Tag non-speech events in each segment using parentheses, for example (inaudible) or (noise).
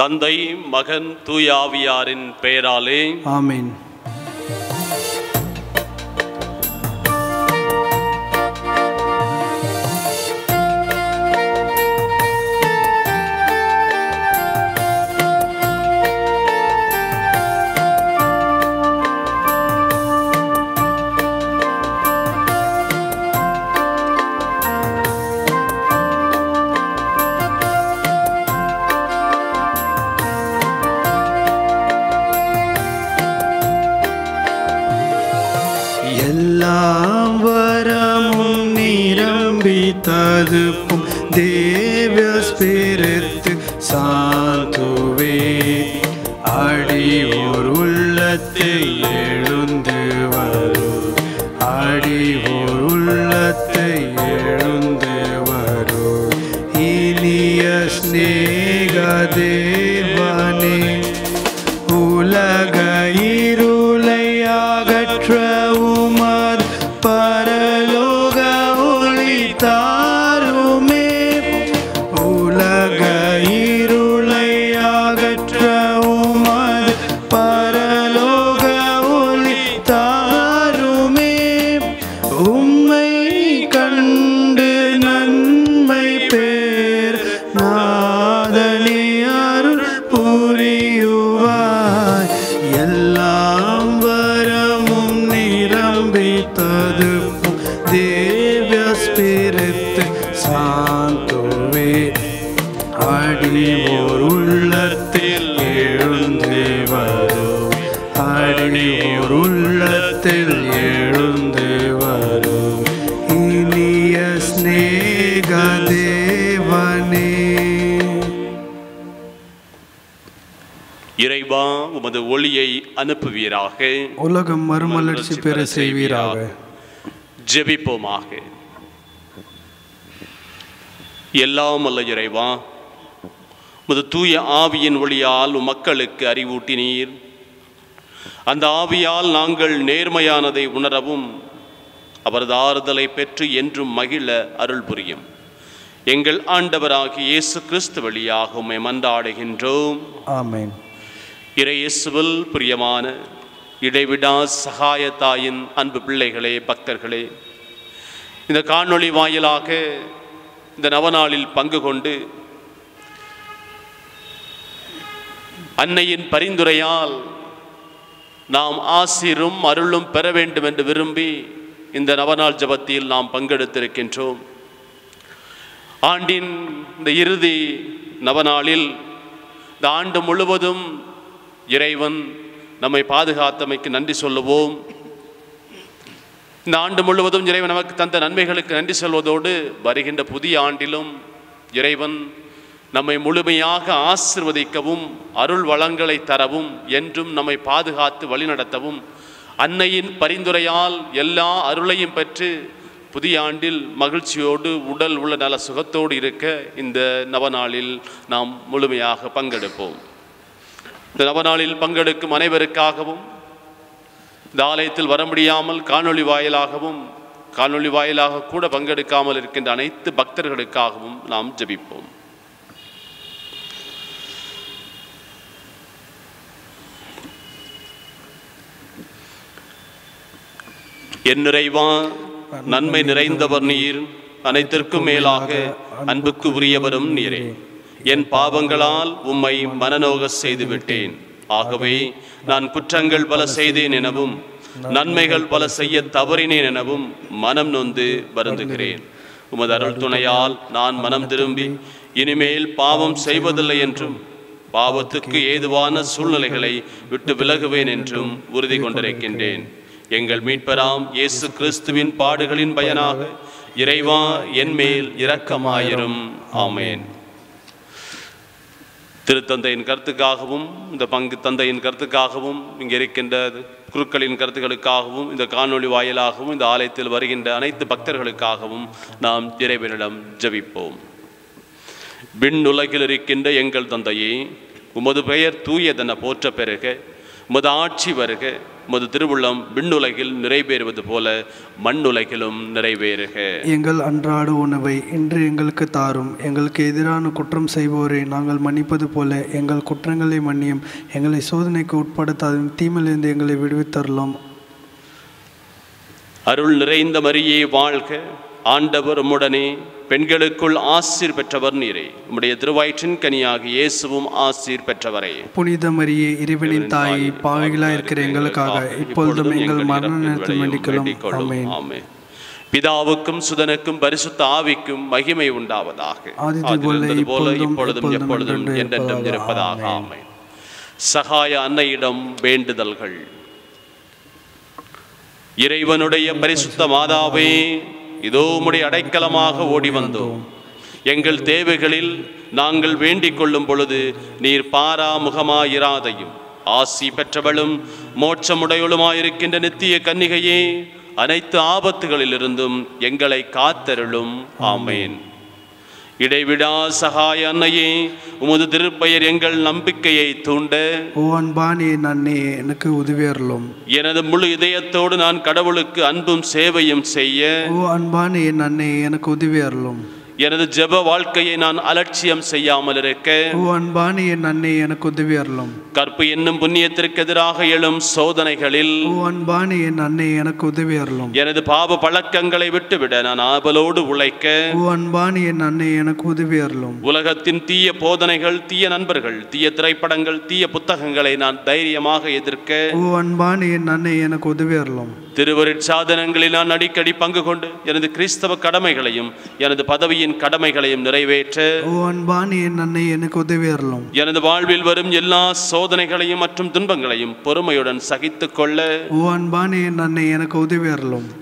தந்தை மகன் தூயாவியாரின் பெயராலே ஆமீன். அனுப்புவீராக. உலகம் மறுமலர்ச்சி பெற செய்வீராக. ஜெபிப்போமாக. எல்லாம் அல்ல இறைவா உமது தூய ஆவியின் ஒளியால் மக்களுக்கு அறிவூட்டினீர். அந்த ஆவியால் நாங்கள் நேர்மையானதை உணரவும் அவரது ஆறுதலை பெற்று என்றும் மகிழ அருள் புரியும். எங்கள் ஆண்டவராகிய இயேசு கிறிஸ்து வழியாக உம்மை மன்றாடுகின்றோம். ஆமென். இறையேசுவில் பிரியமான இடைவிடா சகாயத்தாயின் அன்பு பிள்ளைகளே பக்தர்களே இந்த காணொளி வாயிலாக இந்த நவநாளில் பங்கு கொண்டு அன்னையின் பரிந்துரையால் நாம் ஆசிரும் அருளும் பெற வேண்டும் என்று விரும்பி இந்த நவநாள் ஜபத்தில் நாம் பங்கெடுத்திருக்கின்றோம். ஆண்டின் இந்த இறுதி நவநாளில் இந்த ஆண்டு முழுவதும் இறைவன் நம்மை பாதுகாத்தமைக்கு நன்றி சொல்லுவோம். இந்த ஆண்டு முழுவதும் இறைவன் நமக்கு தந்த நன்மைகளுக்கு நன்றி சொல்வதோடு வருகின்ற புதிய ஆண்டிலும் இறைவன் நம்மை முழுமையாக ஆசிர்வதிக்கவும் அருள் வளங்களை தரவும் என்றும் நம்மை பாதுகாத்து வழிநடத்தவும் அன்னையின் பரிந்துரையால் எல்லா அருளையும் பெற்று புதிய ஆண்டில் மகிழ்ச்சியோடு உடல் உள்ள நல சுகத்தோடு இருக்க இந்த நவநாளில் நாம் முழுமையாக பங்கெடுப்போம். இந்த நவநாளில் பங்கெடுக்கும் அனைவருக்காகவும் இந்த ஆலயத்தில் வர முடியாமல் காணொளி வாயிலாகவும் காணொளி வாயிலாக கூட பங்கெடுக்காமல் இருக்கின்ற அனைத்து பக்தர்களுக்காகவும் நாம் ஜபிப்போம். என் நிறைவா நன்மை நிறைந்தவர் நீர் அனைத்திற்கும் மேலாக அன்புக்கு உரியவரும் நீரே. என் பாவங்களால் உம்மை மனநோக செய்து விட்டேன் ஆகவே நான் குற்றங்கள் பல செய்தேன் எனவும் நன்மைகள் பல செய்ய தவறினேன் எனவும் மனம் நொந்து வருந்துகிறேன். உமது அருள் துணையால் நான் மனம் திரும்பி இனிமேல் பாவம் செய்வதில்லை என்றும் பாவத்துக்கு ஏதுவான சூழ்நிலைகளை விட்டு விலகுவேன் என்றும் உறுதி கொண்டிருக்கின்றேன். எங்கள் மீட்பராம் இயேசு கிறிஸ்துவின் பாடுகளின் பயனாக இறைவா என் மேல் இரக்கமாயிரும். ஆமேன். திருத்தந்தையின் கருத்துக்காகவும் இந்த பங்கு தந்தையின் கருத்துக்காகவும் இங்கே இருக்கின்ற குருக்களின் கருத்துக்களுக்காகவும் இந்த காணொளி வாயிலாகவும் இந்த ஆலயத்தில் வருகின்ற அனைத்து பக்தர்களுக்காகவும் நாம் இறைவனிடம் ஜெபிப்போம். விண்ணுலகில் இருக்கின்ற எங்கள் தந்தையே உமது பெயர் தூயதென போற்ற பிறகு உமது ஆட்சி வருக உமது திருவுள்ளம் விண்ணுலகில் நிறைவேறுவது போல மண்ணுலகிலும் நிறைவேறுக. எங்கள் அன்றாட உணவை இன்று எங்களுக்கு தாரும். எங்களுக்கு எதிரான குற்றம் செய்வோரை நாங்கள் மன்னிப்பது போல எங்கள் குற்றங்களை மன்னியும். எங்களை சோதனைக்கு உட்படுத்தாதும் தீமையிலிருந்து எங்களை விடுவித்தரலாம் அருள் நிறைந்த மரியே வாழ்க. ஆண்டவர் உம்முடனே பெண்களுக்குள் ஆசீர் பெற்றவர் நீரே. உம்முடைய திருவயிற்றின் கனியாக இயேசுவும் ஆசீர் பெற்றவரே. புனித மரியே இறைவனின் தாயை பாவிகளாக இருக்கிற எங்களுக்காக இப்பொழுதும் எங்கள் மரண நேரத்தில் வேண்டிக்கொள்ளும். பிதாவுக்கும் சுதனுக்கும் பரிசுத்த ஆவிக்கும் மகிமை உண்டாவதாக. போல, இப்பொழுதும், எப்பொழுதும், என்றென்றும் இருப்பதாக. ஆமென். சகாய அன்னையிடம் வேண்டுதல்கள். இறைவனுடைய பரிசுத்த மாதாவே இதோ உம்முடைய அடைக்கலமாக ஓடி வந்தோம். எங்கள் தேவைகளில் நாங்கள் வேண்டிக் கொள்ளும் பொழுது நீர் பாராமுகமாயிராதையும். ஆசி பெற்றவளும் மோட்சமுடையவளுமாயிருக்கின்ற நித்திய கன்னிகையே அனைத்து ஆபத்துகளிலிருந்தும் எங்களை காத்தருளும். ஆமேன். இடைவிடா சகாய அன்னையே உமது திருப்பெயர் எங்கள் நம்பிக்கையை தூண்ட. ஓ அன்பானே நன்னே எனக்கு உதவியறலும் எனது முழு இதயத்தோடு நான் கடவுளுக்கு அன்பும் சேவையும் செய்ய. ஓ அன்பானே நன்னே எனக்கு உதவியறலும் எனது ஜெப வாழ்க்கையை நான் அலட்சியம் செய்யாமல் இருக்க. அன்பானே நன்னே எனக்கு உதவியறலும் கற்பு என்னும் புண்ணியத்திற்கு எதிராக எழும் சோதனைகளில் அன்பானே நன்னே எனக்கு உதவியறலும் எனது பாவ பழக்கங்களை விட்டுவிட நான் ஆவலோடு உழைக்க. அன்பானே நன்னே எனக்கு உதவியறலும் உலகத்தின் தீய போதனைகள் தீய நண்பர்கள் தீய திரைப்படங்கள் தீய புத்தகங்களை நான் தைரியமாக எதிர்க்க. ஓ அன்பானே நன்னே எனக்கு உதவியறலும் திருவருட்சாதனங்களில் நான் அடிக்கடி பங்கு கொண்டு எனது கிறிஸ்தவ கடமைகளையும் எனது பதவியின் கடமைகளையும் நிறைவேற்ற. ஓ அன்பானே எனக்கு எனது வாழ்வில் வரும் எல்லா சோதனைகளையும் மற்றும் துன்பங்களையும் பொறுமையுடன் சகித்துக் கொள்ள. ஓ அன்பானே எனக்கு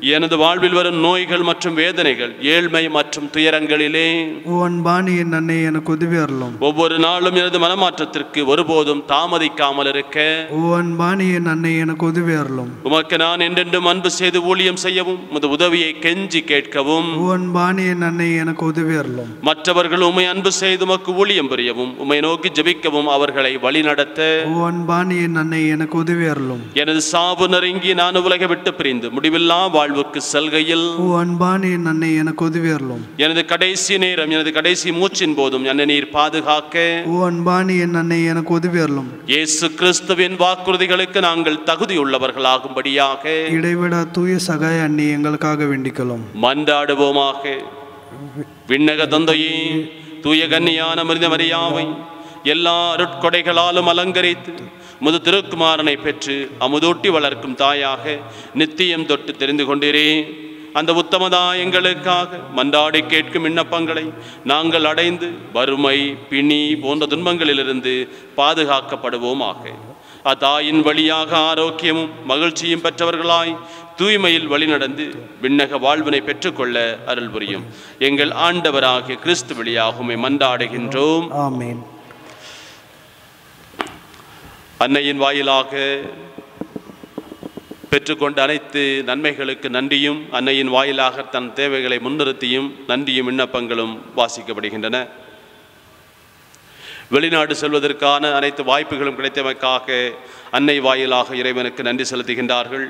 எனது வாழ்வில் வரும் நோய்கள் மற்றும் வேதனைகள் ஏழ்மை மற்றும் துயரங்களிலே. ஓ அன்பானே எனக்கு உதவியறலும் ஒவ்வொரு நாளும் எனது மனமாற்றத்திற்கு ஒருபோதும் தாமதிக்காமல் இருக்க. ஓ அன்பானே நன்னே எனக்கு உதவியறலும் உமக்கு நான் என்றென்றும் அன்பு செய்து ஊழியம் செய்யவும் உமது உதவியை கெஞ்சி கேட்கவும். ஓ அன்பானே நன்னே எனக்கு உதவியறலும் மற்றவர்கள் உம்மை அன்பு செய்து உமக்கு ஊழியம் புரியவும் உம்மை நோக்கி ஜெபிக்கவும் அவர்களை வழிநடத்த. ஓ அன்பானே நன்னே எனக்கு உதவியறலும் எனது சாவு நெருங்கி நான் உலகை விட்டு பிரிந்து முடிவில்லா வாழ்வுக்கு செல்கையில். ஓ அன்பானே நன்னே எனக்கு உதவியறலும் எனது கடைசி நேரம் எனது கடைசி மூச்சின் போதும் என்னை நீர் பாதுகாக்க. ஓ அன்பானே நன்னே எனக்கு உதவியறலும் இயேசு கிறிஸ்துவின் வாக்குறுதிகளுக்கு நாங்கள் தகுதியுள்ளவர்களாகும்படியாக. இடைவிடா தூய சகாய அண்ணி எங்களுக்காக வேண்டிக்கலும் மன்றாடுவோமாக. விண்ணக தந்தையே தூய கன்னியான மனித மரியாவை எல்லா அருட்கொடைகளாலும் அலங்கரித்து முது திருக்குமாரனை பெற்று அமுதூட்டி வளர்க்கும் தாயாக நித்தியம் தொட்டு தெரிந்து கொண்டிறேன் அந்த உத்தமதா எங்களுக்காக மன்றாடி கேட்கும் விண்ணப்பங்களை நாங்கள் அடைந்து வறுமை பிணி போன்ற துன்பங்களிலிருந்து பாதுகாக்கப்படுவோமாக. அத்தாயின் வழியாக ஆரோக்கியமும் மகிழ்ச்சியும் பெற்றவர்களாய் தூய்மையில் வழிநடந்து விண்ணக வாழ்வினை பெற்றுக்கொள்ள அருள் புரியும். எங்கள் ஆண்டவராகிய கிறிஸ்து வழியாக உம்மை மன்றாடுகின்றோம். ஆமேன். அன்னையின் வாயிலாக பெற்றுக்கொண்ட அனைத்து நன்மைகளுக்கு நன்றியும் அன்னையின் வாயிலாக தன் தேவைகளை முன்னிறுத்தியும் நன்றியும் விண்ணப்பங்களும் வாசிக்கப்படுகின்றன. வெளிநாடு செல்வதற்கான அனைத்து வாய்ப்புகளும் கிடைத்தமைக்காக அன்னை வாயிலாக இறைவனுக்கு நன்றி செலுத்துகின்றார்கள்.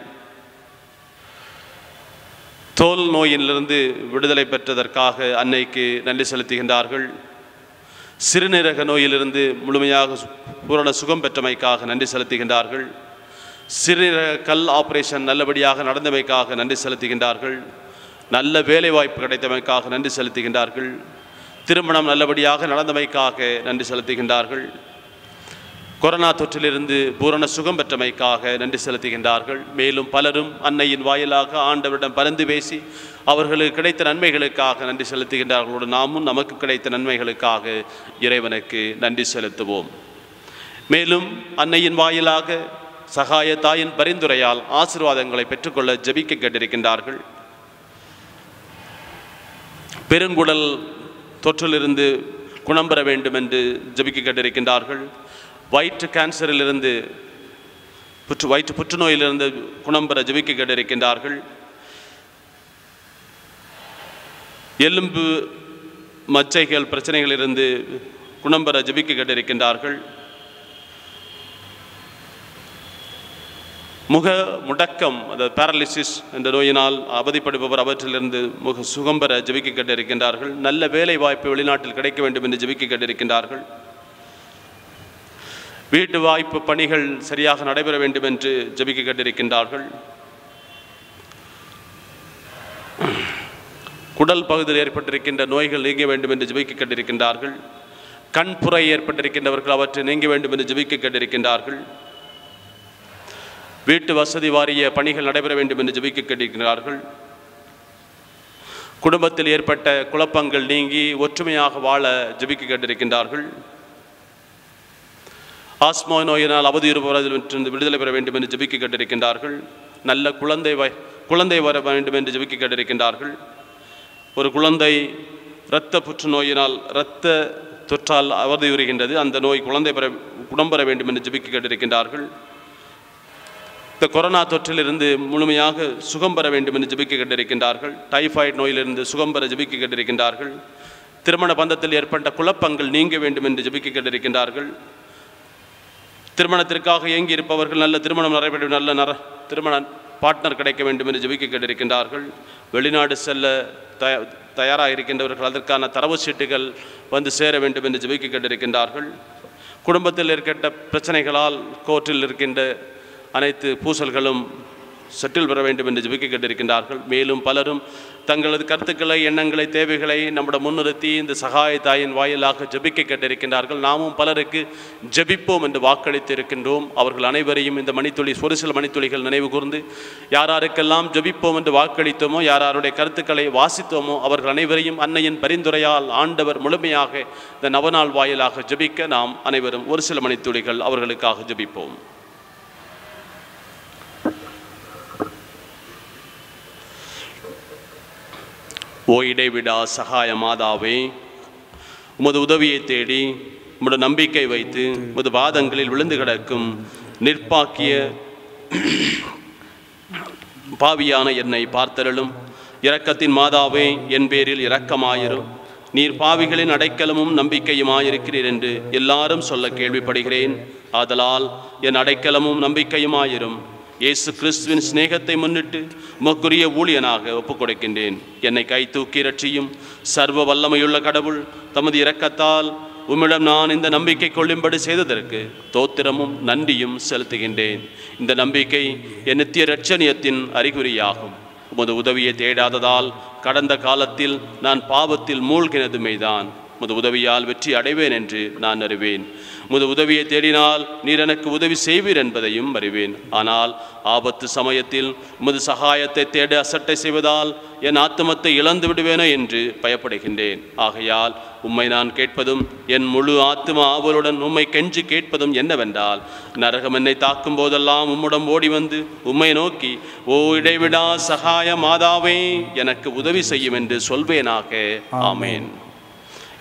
தோல் நோயிலிருந்து விடுதலை பெற்றதற்காக அன்னைக்கு நன்றி செலுத்துகின்றார்கள். சிறுநீரக நோயிலிருந்து முழுமையாக பூரண சுகம் பெற்றமைக்காக நன்றி செலுத்துகின்றார்கள். சிறுநீரக கல் ஆபரேஷன் நல்லபடியாக நடந்தமைக்காக நன்றி செலுத்துகின்றார்கள். நல்ல வேலைவாய்ப்பு கிடைத்தமைக்காக நன்றி செலுத்துகின்றார்கள். திருமணம் நல்லபடியாக நடந்தமைக்காக நன்றி செலுத்துகின்றார்கள். கொரோனா தொற்றிலிருந்து பூரண சுகம் பெற்றமைக்காக நன்றி செலுத்துகின்றார்கள். மேலும் பலரும் அன்னையின் வாயிலாக ஆண்டவரிடம் பரிந்து பேசி அவர்களுக்கு கிடைத்த நன்மைகளுக்காக நன்றி செலுத்துகின்றார்களோடு நாமும் நமக்கு கிடைத்த நன்மைகளுக்காக இறைவனுக்கு நன்றி செலுத்துவோம். மேலும் அன்னையின் வாயிலாக சகாய தாயின் பரிந்துரையால் ஆசீர்வாதங்களை பெற்றுக்கொள்ள ஜபிக்க கேட்டிருக்கின்றார்கள். பெருங்குடல் தொற்றிலிருந்து குணம் பெற வேண்டும் என்று ஜெபிக்க கேட்டிருக்கின்றார்கள் வயிற்று கேன்சரிலிருந்து புற்று வயிற்று புற்றுநோயிலிருந்து குணம் பெற ஜபிக்க கேட்டிருக்கின்றார்கள் எலும்பு மச்சைகள் பிரச்சனைகளிலிருந்து குணம் பெற ஜபிக்க கேட்டிருக்கின்றார்கள் முக முடக்கம் அந்த பேரலிசிஸ் என்ற நோயினால் அவதிப்படுபவர் அவற்றிலிருந்து முக சுகம் பெற ஜபிக்க கேட்டிருக்கின்றார்கள் நல்ல வேலை வாய்ப்பு வெளிநாட்டில் கிடைக்க வேண்டும் என்று ஜபிக்க கேட்டிருக்கின்றார்கள் வீட்டு வாய்ப்பு பணிகள் சரியாக நடைபெற வேண்டும் என்று ஜெபிக்க கேட்டிருக்கின்றார்கள் குடல் பகுதியில் ஏற்பட்டிருக்கின்ற நோய்கள் நீங்க வேண்டும் என்று ஜபிக்க கேட்டிருக்கின்றார்கள் கண்புறை ஏற்பட்டிருக்கின்றவர்கள் அவற்றை நீங்க வேண்டும் என்று ஜபிக்க கேட்டிருக்கின்றார்கள் வீட்டு வசதி வாரிய பணிகள் நடைபெற வேண்டும் என்று ஜபிக்க கேட்டிருக்கிறார்கள். குடும்பத்தில் ஏற்பட்ட குழப்பங்கள் நீங்கி ஒற்றுமையாக வாழ ஜபிக்க கேட்டிருக்கின்றார்கள். ஆஸ்மா நோயினால் அவதியுறுபவரிலிருந்து விடுதலை பெற வேண்டும் என்று ஜபிக்க கேட்டிருக்கின்றார்கள். நல்ல குழந்தை வ குழந்தை வர வேண்டும் என்று ஜபிக்க கேட்டிருக்கின்றார்கள். ஒரு குழந்தை இரத்த புற்றுநோயினால் இரத்த தொற்றால் அவதியுறுகின்றது அந்த நோய் குழந்தை பெற குணம் பெற வேண்டும் என்று ஜபிக்க கேட்டிருக்கின்றார்கள். இந்த கொரோனா தொற்றிலிருந்து முழுமையாக சுகம் பெற வேண்டும் என்று ஜபிக்க கேட்டிருக்கின்றார்கள் டைஃபாய்டு நோயிலிருந்து சுகம் பெற ஜபிக்க கேட்டிருக்கின்றார்கள் திருமண பந்தத்தில் ஏற்பட்ட குழப்பங்கள் நீங்க வேண்டும் என்று ஜபிக்க கேட்டிருக்கின்றார்கள் திருமணத்திற்காக இயங்கி இருப்பவர்கள் நல்ல திருமணம் நடைபெற நல்ல நர திருமண பார்ட்னர் கிடைக்க வேண்டும் என்று ஜபிக்க கேட்டிருக்கின்றார்கள் வெளிநாடு செல்ல தய தயாராக இருக்கின்றவர்கள் அதற்கான தரவு சீட்டுகள் வந்து சேர வேண்டும் என்று ஜபிக்க கேட்டிருக்கின்றார்கள் குடும்பத்தில் இருக்கின்ற பிரச்சனைகளால் கோர்ட்டில் இருக்கின்ற அனைத்து பூசல்களும் செட்டில் பெற வேண்டும் என்று ஜபிக்க கேட்டிருக்கின்றார்கள். மேலும் பலரும் தங்களது கருத்துக்களை எண்ணங்களை தேவைகளை நம்முடைய முன்னிறுத்தி இந்த சகாய தாயின் வாயிலாக ஜெபிக்க கேட்டிருக்கின்றார்கள். நாமும் பலருக்கு ஜெபிப்போம் என்று வாக்களித்து இருக்கின்றோம் அவர்கள் அனைவரையும் இந்த மணித்துளி ஒரு சில மணித்துளிகள் நினைவு கூர்ந்து யாராருக்கெல்லாம் ஜெபிப்போம் என்று வாக்களித்தோமோ யாராருடைய கருத்துக்களை வாசித்தோமோ அவர்கள் அனைவரையும் அன்னையின் பரிந்துரையால் ஆண்டவர் முழுமையாக இந்த நவநாள் வாயிலாக ஜெபிக்க நாம் அனைவரும் ஒரு சில மணித்துளிகள் அவர்களுக்காக ஜெபிப்போம். ஓ இடைவிடா சகாய மாதாவே. உமது உதவியை தேடி உமது நம்பிக்கை வைத்து உமது வாதங்களில் விழுந்து கிடக்கும் நிற்பாக்கிய பாவியான என்னை பார்த்தருளும். இரக்கத்தின் மாதாவே என் பேரில் இரக்கமாயிரும் நீர் பாவிகளின் அடைக்கலமும் நம்பிக்கையுமாயிருக்கிறீர் என்று எல்லாரும் சொல்ல கேள்விப்படுகிறேன். ஆதலால் என் அடைக்கலமும் நம்பிக்கையுமாயிரும். இயேசு கிறிஸ்துவின் சிநேகத்தை முன்னிட்டு உமக்குரிய ஊழியனாக ஒப்புக் கொடுக்கின்றேன் என்னை கை தூக்கி ரட்சியும் சர்வ வல்லமையுள்ள கடவுள் தமது இரக்கத்தால் உம்மிடம் நான் இந்த நம்பிக்கை கொள்ளும்படி செய்ததற்கு தோத்திரமும் நன்றியும் செலுத்துகின்றேன். இந்த நம்பிக்கை என் நித்திய ரட்சணியத்தின் அறிகுறியாகும். உமது உதவியை தேடாததால் கடந்த காலத்தில் நான் பாவத்தில் மூழ்கினதுமைதான். உமது உதவியால் வெற்றி அடைவேன் என்று நான் அறிவேன். உமது உதவியை தேடினால் நீர் எனக்கு உதவி செய்வீர் என்பதையும் அறிவேன். ஆனால் ஆபத்து சமயத்தில் உமது சகாயத்தை தேட அசட்டை செய்வதால் என் ஆத்துமத்தை இழந்து விடுவேனோ என்று பயப்படுகின்றேன். ஆகையால் உம்மை நான் கேட்பதும் என் முழு ஆத்தும ஆவலுடன் உம்மை கெஞ்சி கேட்பதும் என்னவென்றால் நரகம் என்னை தாக்கும் போதெல்லாம் உம்முடன் ஓடி வந்து உம்மை நோக்கி ஓ இடைவிடா சகாய மாதாவே எனக்கு உதவி செய்யும் என்று சொல்வேனாக. ஆமேன்.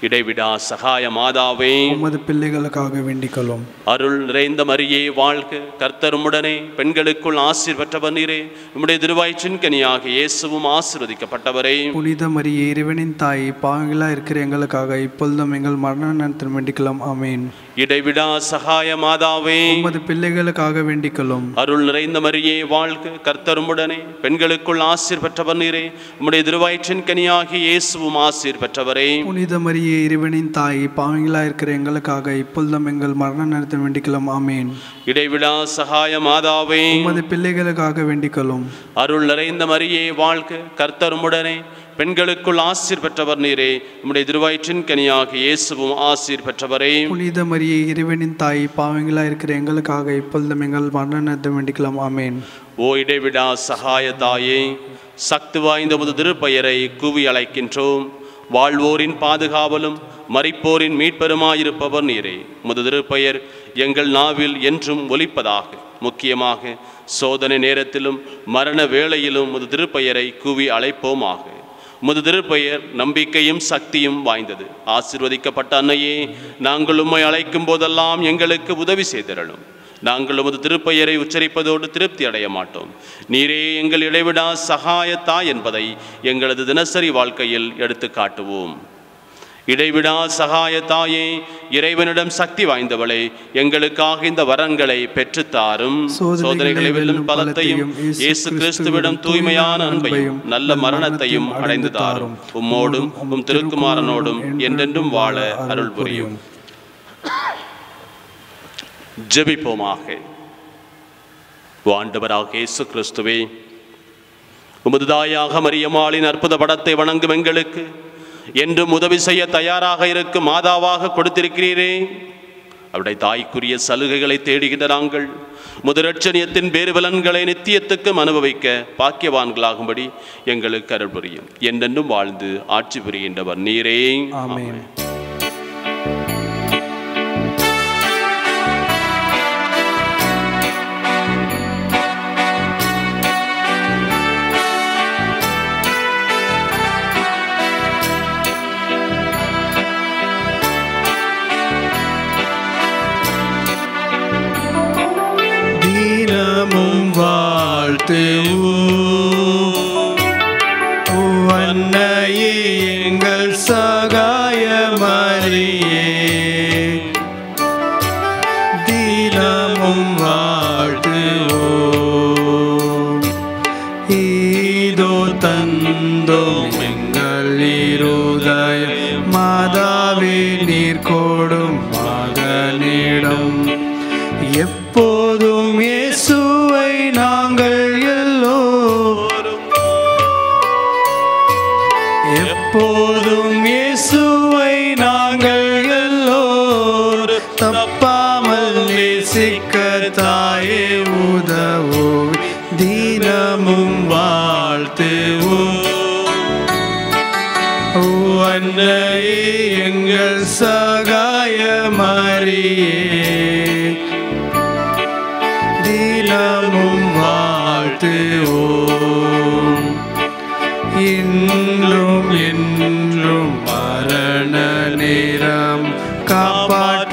இடைவிடா சகாய மாதாவே. உமது பிள்ளைகளுக்காக வேண்டிக்கொள்ளும். அருள் நிறைந்த மரியே வாழ்க கர்த்தருமுடனே பெண்களுக்குள் ஆசீர் பெற்றவர் நீரே உம்முடைய திருவாய்ச்சின் கனியாக இயேசுவும் ஆசீர்வதிக்கப்பட்டவரே. புனித மரியே இறைவனின் தாய் பாவங்களா இருக்கிற எங்களுக்காக இப்பொழுதும் எங்கள் மரண நேரத்தில் வேண்டிக்கலாம் ஆமேன். இடைவிடா சகாய மாதாவே. உமது பிள்ளைகளுக்காக வேண்டிக்கொள்ளும். அருள் நிறைந்த மரியே வாழ்க கர்த்தருமுடனே பெண்களுக்குள் ஆசீர் பெற்றவர் நீரே உம்முடைய திருவாய்ச்சின் கனியாகி இயேசுவும் ஆசீர் பெற்றவரே. புனித மரியே இறைவனின் தாய் பாவங்களா இருக்கிற எங்களுக்காக இப்பொழுதும் எங்கள் மரண நேரத்தில் வேண்டிக்கலாம் ஆமேன். இடைவிடா சகாய மாதாவே உமது பிள்ளைகளுக்காக வேண்டிக்கொள்ளும். அருள் நிறைந்த மரியே வாழ்க கர்த்தருமுடனே பெண்களுக்குள் ஆசீர் பெற்றவர் நீரே. உம்முடைய திருவாய்ச்சின் கனியாக இயேசுவும் ஆசீர் பெற்றவரே. புனித மரியே இறைவனின் தாய் பாவங்களா இருக்கிற எங்களுக்காக இப்பொழுதும் எங்கள் மரண நேரத்தில் வேண்டிக்கலாம் ஆமேன். ஓ இடைவிடா சகாய தாயே சக்தி வாய்ந்த முது திருப்பெயரை கூவி அழைக்கின்றோம் வாழ்வோரின் பாதுகாவலும் மறிப்போரின் மீட்பெருமாயிருப்பவர் நீரே. முது திருப்பெயர் எங்கள் நாவில் என்றும் ஒலிப்பதாக. முக்கியமாக சோதனை நேரத்திலும் மரண வேளையிலும் முது திருப்பெயரை கூவி அழைப்போமாக. உமது திருப்பெயர் நம்பிக்கையும் சக்தியும் வாய்ந்தது. ஆசிர்வதிக்கப்பட்ட அன்னையே நாங்கள் உம்மை அழைக்கும் போதெல்லாம் எங்களுக்கு உதவி செய்திடலும். நாங்கள் உமது திருப்பெயரை உச்சரிப்பதோடு திருப்தி அடைய மாட்டோம். நீரே எங்கள் இடைவிடா சகாயத்தா என்பதை எங்களது தினசரி வாழ்க்கையில் எடுத்து காட்டுவோம். இடைவிடா சகாய தாயே இறைவனிடம் சக்தி வாய்ந்தவளே எங்களுக்காக இந்த வரங்களை பெற்றுத்தாரும் சோதனைகளை வெல்லும் பலத்தையும் இயேசு கிறிஸ்துவிடம் தூய்மையான அன்பையும் நல்ல மரணத்தையும் அடைந்து தாரும். உம்மோடும் உம் திருக்குமாரனோடும் என்றென்றும் வாழ அருள் புரியும். ஜெபிப்போமாக. ஆண்டவராக இயேசு கிறிஸ்துவே உமது தாயாக மரியம்மாளின் அற்புத படத்தை வணங்கும் எங்களுக்கு என்றும் உதவி செய்ய தயாராக இருக்கும் மாதாவாக கொடுத்திருக்கிறீரே. அவருடைய தாய்க்குரிய சலுகைகளை தேடுகின்ற நாங்கள் முதலட்சணியத்தின் பேருபலன்களை நித்தியத்துக்கும் அனுபவிக்க பாக்கியவான்களாகும்படி எங்களுக்கு அருள் புரியும். என்றென்றும் வாழ்ந்து ஆட்சி புரிகின்றவர் நீரே. ஆமென்.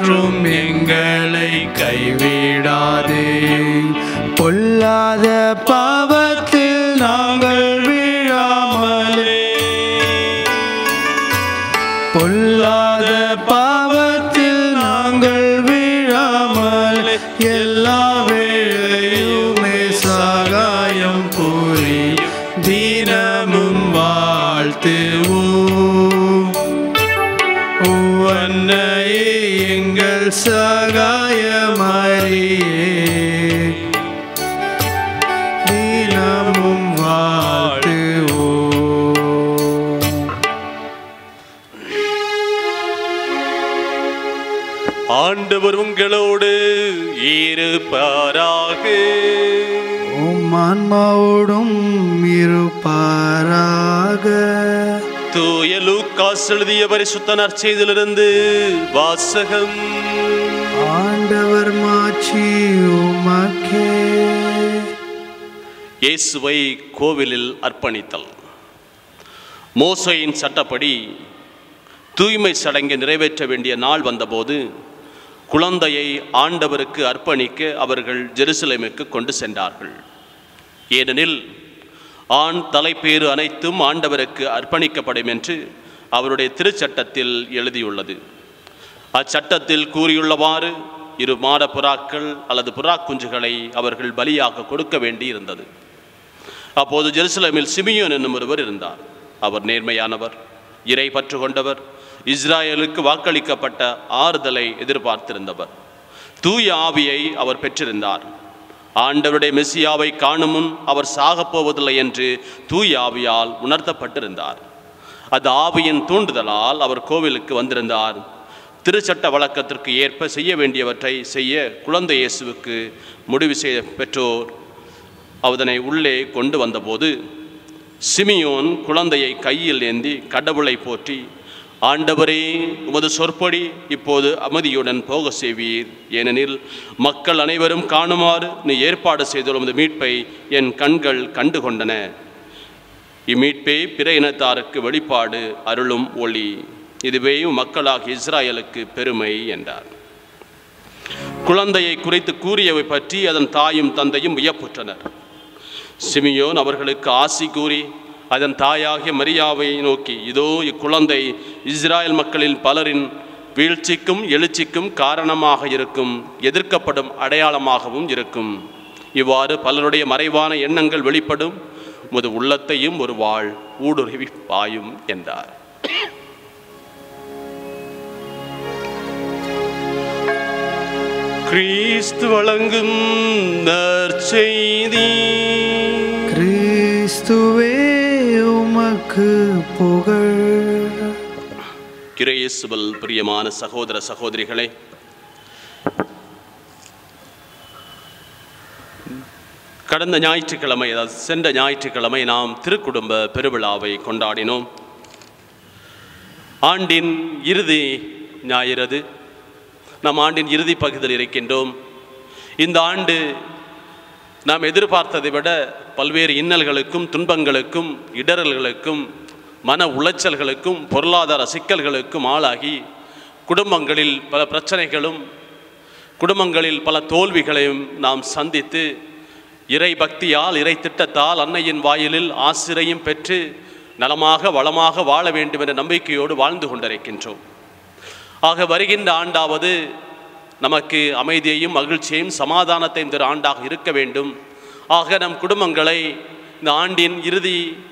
மாற்றும் எங்களை கைவிடாதே. பொல்லாத பாவ உம் ஆன்மாவோடும் இருப்பாராக. தூய லூக்காஸ் எழுதிய பரிசுத்த நற்செய்திலிருந்து வாசகம். ஆண்டவர் மாட்சி உமக்கே. இயேசுவை கோவிலில் அர்ப்பணித்தல். மோசையின் சட்டப்படி தூய்மை சடங்கை நிறைவேற்ற வேண்டிய நாள் வந்தபோது குழந்தையை ஆண்டவருக்கு அர்ப்பணிக்க அவர்கள் ஜெருசலேமுக்கு கொண்டு சென்றார்கள். ஏனெனில் ஆண் தலைப்பேறு அனைத்தும் ஆண்டவருக்கு அர்ப்பணிக்கப்படும் என்று அவருடைய திருச்சட்டத்தில் எழுதியுள்ளது. அச்சட்டத்தில் கூறியுள்ளவாறு இரு மாட புறாக்கள் அல்லது புறா குஞ்சுகளை அவர்கள் பலியாக கொடுக்க வேண்டி இருந்தது அப்போது ஜெருசலமில் சிமியோன் என்னும் ஒருவர் இருந்தார். அவர் நேர்மையானவர் இறை பற்று கொண்டவர் இஸ்ராயலுக்கு வாக்களிக்கப்பட்ட ஆறுதலை எதிர்பார்த்திருந்தவர். தூய ஆவியை அவர் பெற்றிருந்தார். ஆண்டவருடைய மெசியாவை காணும் முன் அவர் சாகப் போவதில்லை என்று தூய் ஆவியால் உணர்த்தப்பட்டிருந்தார். அது ஆவியின் தூண்டுதலால் அவர் கோவிலுக்கு வந்திருந்தார். திருச்சட்ட வழக்கத்திற்கு ஏற்ப செய்ய வேண்டியவற்றை செய்ய குழந்தை இயேசுவுக்கு முடிவு செய்த பெற்றோர் அதனை உள்ளே கொண்டு வந்தபோது சிமியோன் குழந்தையை கையில் ஏந்தி கடவுளை போற்றி ஆண்டவரே உமது சொற்படி இப்போது அமைதியுடன் போக செய்வீர். ஏனெனில் மக்கள் அனைவரும் காணுமாறு நீ ஏற்பாடு செய்துள்ள உமது மீட்பை என் கண்கள் கண்டு கொண்டன இம்மீட்பே பிற இனத்தாருக்கு வெளிப்பாடு அருளும் ஒளி. இதுவே மக்களாக இஸ்ராயலுக்கு பெருமை என்றார். குழந்தையை குறித்து கூறியவை பற்றி அதன் தாயும் தந்தையும் வியப்புற்றனர். சிமியோன் அவர்களுக்கு ஆசி கூறி அதன் தாயாகிய மரியாவை நோக்கி இதோ இக்குழந்தை இஸ்ராயல் மக்களில் பலரின் வீழ்ச்சிக்கும் எழுச்சிக்கும் காரணமாக இருக்கும் எதிர்க்கப்படும் அடையாளமாகவும் இருக்கும். இவ்வாறு பலருடைய மறைவான எண்ணங்கள் வெளிப்படும். உமது உள்ளத்தையும் ஒரு வாழ் ஊடுருவி பாயும் என்றார். கிறிஸ்து வழங்கும் நற்செய்தி கிறிஸ்துவே உமக்கு புகழ். கிரேசுவல் பிரியமான சகோதர சகோதரிகளே கடந்த ஞாயிற்றுக்கிழமை அதாவது சென்ற ஞாயிற்றுக்கிழமை நாம் திருக்குடும்ப பெருவிழாவை கொண்டாடினோம். ஆண்டின் இறுதி ஞாயிறது நாம் ஆண்டின் இறுதி பகுதியில் இருக்கின்றோம். இந்த ஆண்டு நாம் எதிர்பார்த்ததை விட பல்வேறு இன்னல்களுக்கும் துன்பங்களுக்கும் இடரல்களுக்கும் மன உளைச்சல்களுக்கும் பொருளாதார சிக்கல்களுக்கும் ஆளாகி குடும்பங்களில் பல பிரச்சனைகளும் குடும்பங்களில் பல தோல்விகளையும் நாம் சந்தித்து இறை பக்தியால் இறை திட்டத்தால் அன்னையின் வாயிலில் ஆசிரையும் பெற்று நலமாக வளமாக வாழ வேண்டும் என்ற நம்பிக்கையோடு வாழ்ந்து கொண்டிருக்கின்றோம். ஆக வருகின்ற ஆண்டாவது நமக்கு அமைதியையும் மகிழ்ச்சியையும் சமாதானத்தையும் தரும் ஆண்டாக இருக்க வேண்டும். ஆக நம் குடும்பங்களை இந்த ஆண்டின் இறுதி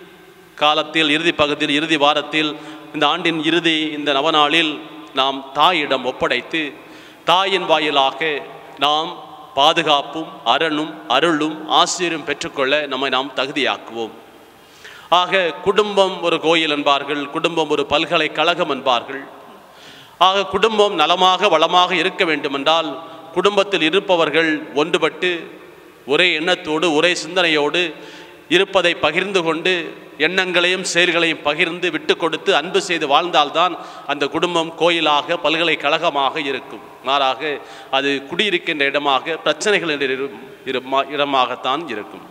காலத்தில் இறுதி பகுதியில் இறுதி வாரத்தில் இந்த ஆண்டின் இறுதி இந்த நவநாளில் நாம் தாயிடம் ஒப்படைத்து தாயின் வாயிலாக நாம் பாதுகாப்பும் அரணும் அருளும் ஆசிரியரும் பெற்றுக்கொள்ள நம்மை நாம் தகுதியாக்குவோம். ஆக குடும்பம் ஒரு கோயில் என்பார்கள் குடும்பம் ஒரு பல்கலைக்கழகம் என்பார்கள் ஆக குடும்பம் நலமாக வளமாக இருக்க வேண்டுமென்றால் குடும்பத்தில் இருப்பவர்கள் ஒன்றுபட்டு ஒரே எண்ணத்தோடு ஒரே சிந்தனையோடு இருப்பதை பகிர்ந்து கொண்டு எண்ணங்களையும் செயல்களையும் பகிர்ந்து விட்டு கொடுத்து அன்பு செய்து வாழ்ந்தால்தான் அந்த குடும்பம் கோயிலாக பல்கலைக்கழகமாக இருக்கும். மாறாக அது குடியிருக்கின்ற இடமாக பிரச்சனைகள் இடமாகத்தான் இருக்கும்.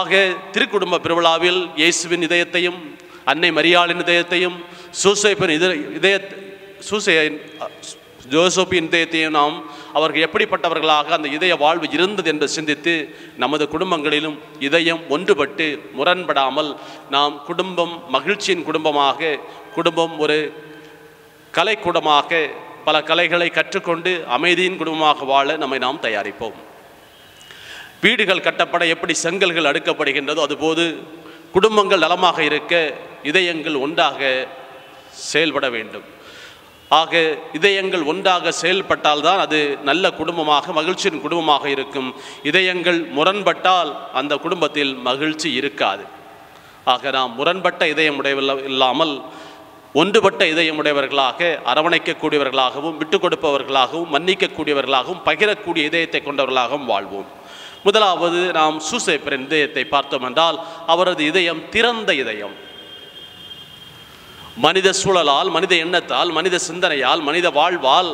ஆக திருக்குடும்ப பெருவிழாவில் இயேசுவின் இதயத்தையும் அன்னை மரியாளின் இதயத்தையும் சூசைப்பின் இதய இதய சூசையின் ஜோசப்பின் இதயத்தையும் நாம் அவர்கள் எப்படிப்பட்டவர்களாக அந்த இதய வாழ்வு இருந்தது என்று சிந்தித்து நமது குடும்பங்களிலும் இதயம் ஒன்றுபட்டு முரண்படாமல் நாம் குடும்பம் மகிழ்ச்சியின் குடும்பமாக குடும்பம் ஒரு கலைக்கூடமாக பல கலைகளை கற்றுக்கொண்டு அமைதியின் குடும்பமாக வாழ நம்மை நாம் தயாரிப்போம். வீடுகள் கட்டப்பட எப்படி செங்கல்கள் அடுக்கப்படுகின்றதோ அதுபோது குடும்பங்கள் நலமாக இருக்க இதயங்கள் ஒன்றாக செயல்பட வேண்டும். ஆக இதயங்கள் ஒன்றாக செயல்பட்டால்தான் அது நல்ல குடும்பமாக மகிழ்ச்சியின் குடும்பமாக இருக்கும். இதயங்கள் முரண்பட்டால் அந்த குடும்பத்தில் மகிழ்ச்சி இருக்காது. ஆக நாம் முரண்பட்ட இதயம் உடைய இல்லாமல் ஒன்றுபட்ட இதயமுடையவர்களாக அரவணைக்கக்கூடியவர்களாகவும் விட்டுக் கொடுப்பவர்களாகவும் மன்னிக்கக்கூடியவர்களாகவும் பகிரக்கூடிய இதயத்தை கொண்டவர்களாகவும் வாழ்வோம். முதலாவது நாம் சூசேப்பரின் இதயத்தை பார்த்தோம் என்றால் அவரது இதயம் திறந்த இதயம். மனித சூழலால் மனித எண்ணத்தால் மனித சிந்தனையால் மனித வாழ்வால்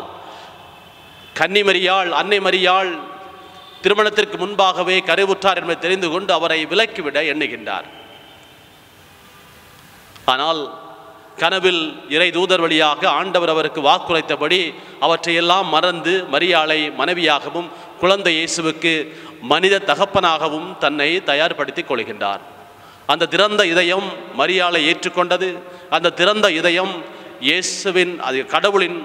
கன்னிமரியாள் அன்னை மரியாள் திருமணத்திற்கு முன்பாகவே கருவுற்றார் என்பதை தெரிந்து கொண்டு அவரை விலக்கிவிட எண்ணுகின்றார். ஆனால் கனவில் இறை தூதர் வழியாக ஆண்டவர் அவருக்கு வாக்குரைத்தபடி அவற்றையெல்லாம் மறந்து மரியாளை மனைவியாகவும் குழந்தை இயேசுவுக்கு மனித தகப்பனாகவும் தன்னை தயார்படுத்திக் கொள்கின்றார். அந்த திறந்த இதயம் மரியாளை ஏற்றுக்கொண்டது அந்த திறந்த இதயம் இயேசுவின் அது கடவுளின்